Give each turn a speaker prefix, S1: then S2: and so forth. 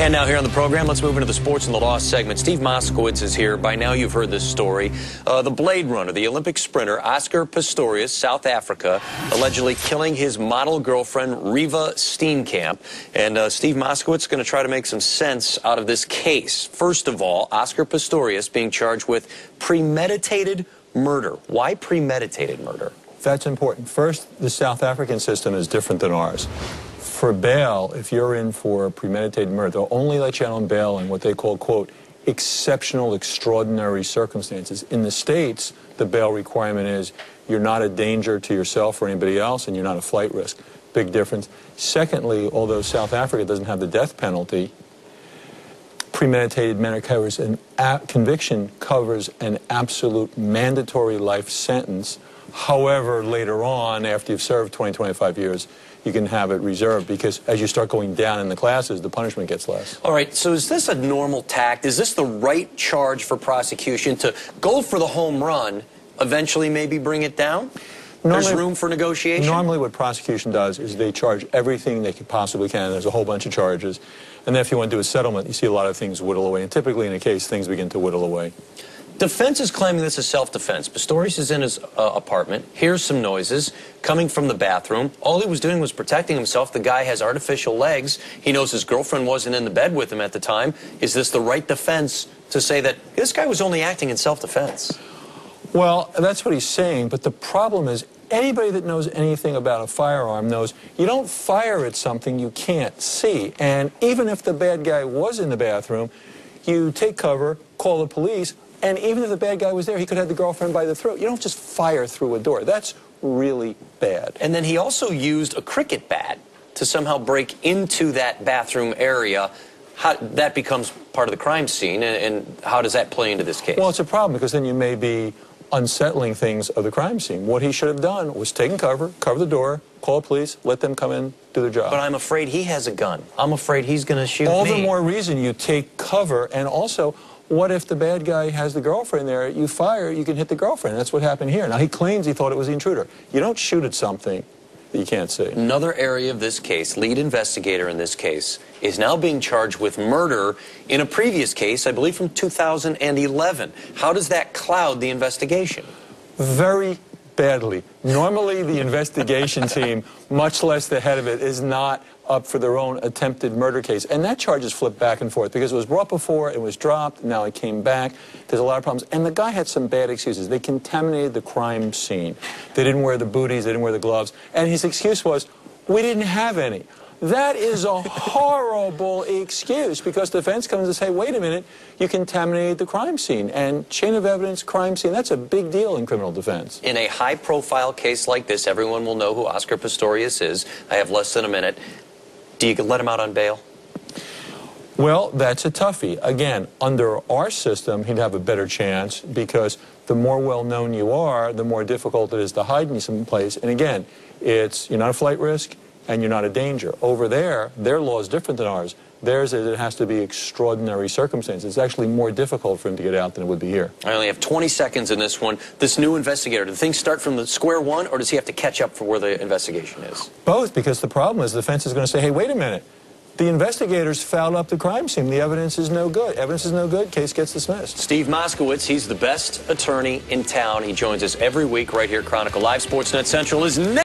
S1: And now here on the program, let's move into the sports and the lost segment. Steve Moskowitz is here. By now, you've heard this story. Uh, the Blade Runner, the Olympic sprinter, Oscar Pistorius, South Africa, allegedly killing his model girlfriend, Reeva Steenkamp. And uh, Steve Moskowitz is going to try to make some sense out of this case. First of all, Oscar Pistorius being charged with premeditated murder. Why premeditated murder?
S2: That's important. First, the South African system is different than ours for bail, if you're in for premeditated murder, they'll only let you out on bail in what they call, quote, exceptional, extraordinary circumstances. In the States, the bail requirement is you're not a danger to yourself or anybody else, and you're not a flight risk. Big difference. Secondly, although South Africa doesn't have the death penalty, premeditated murder covers an conviction covers an absolute mandatory life sentence. However, later on, after you've served 20, 25 years, you can have it reserved because as you start going down in the classes, the punishment gets less.
S1: All right, so is this a normal tact? Is this the right charge for prosecution to go for the home run, eventually maybe bring it down? Normally, There's room for negotiation?
S2: Normally what prosecution does is they charge everything they possibly can. There's a whole bunch of charges. And then if you want to do a settlement, you see a lot of things whittle away. And typically in a case, things begin to whittle away.
S1: Defense is claiming this is self-defense. Pistorius is in his uh, apartment, hears some noises coming from the bathroom. All he was doing was protecting himself. The guy has artificial legs. He knows his girlfriend wasn't in the bed with him at the time. Is this the right defense to say that this guy was only acting in self-defense?
S2: Well, that's what he's saying, but the problem is anybody that knows anything about a firearm knows you don't fire at something you can't see. And even if the bad guy was in the bathroom, you take cover, call the police, and even if the bad guy was there, he could have the girlfriend by the throat. You don't just fire through a door. That's really bad.
S1: And then he also used a cricket bat to somehow break into that bathroom area. How, that becomes part of the crime scene, and, and how does that play into this case?
S2: Well, it's a problem because then you may be unsettling things of the crime scene. What he should have done was taken cover, cover the door, call the police, let them come in, do their job.
S1: But I'm afraid he has a gun. I'm afraid he's going to shoot
S2: All
S1: me.
S2: the more reason you take cover, and also what if the bad guy has the girlfriend there? You fire, you can hit the girlfriend. That's what happened here. Now, he claims he thought it was the intruder. You don't shoot at something that you can't see.
S1: Another area of this case, lead investigator in this case, is now being charged with murder in a previous case, I believe from 2011. How does that cloud the investigation?
S2: Very badly. Normally, the investigation team, much less the head of it, is not up for their own attempted murder case. And that charge is flipped back and forth because it was brought before, it was dropped, now it came back. There's a lot of problems. And the guy had some bad excuses. They contaminated the crime scene. They didn't wear the booties, they didn't wear the gloves. And his excuse was, we didn't have any. That is a horrible excuse because defense comes and say, wait a minute, you contaminated the crime scene. And chain of evidence, crime scene, that's a big deal in criminal defense.
S1: In a high-profile case like this, everyone will know who Oscar Pistorius is. I have less than a minute. Do you let him out on bail?
S2: Well, that's a toughie. Again, under our system, he'd have a better chance because the more well-known you are, the more difficult it is to hide in some place. And again, it's you're not a flight risk and you're not a danger. Over there, their law is different than ours. Theirs is it has to be extraordinary circumstances. It's actually more difficult for him to get out than it would be here.
S1: I only have 20 seconds in this one. This new investigator, do things start from the square one, or does he have to catch up for where the investigation is?
S2: Both, because the problem is the defense is going to say, hey, wait a minute. The investigators fouled up the crime scene. The evidence is no good. Evidence is no good. Case gets dismissed.
S1: Steve Moskowitz, he's the best attorney in town. He joins us every week right here. Chronicle Live Sportsnet Central is next.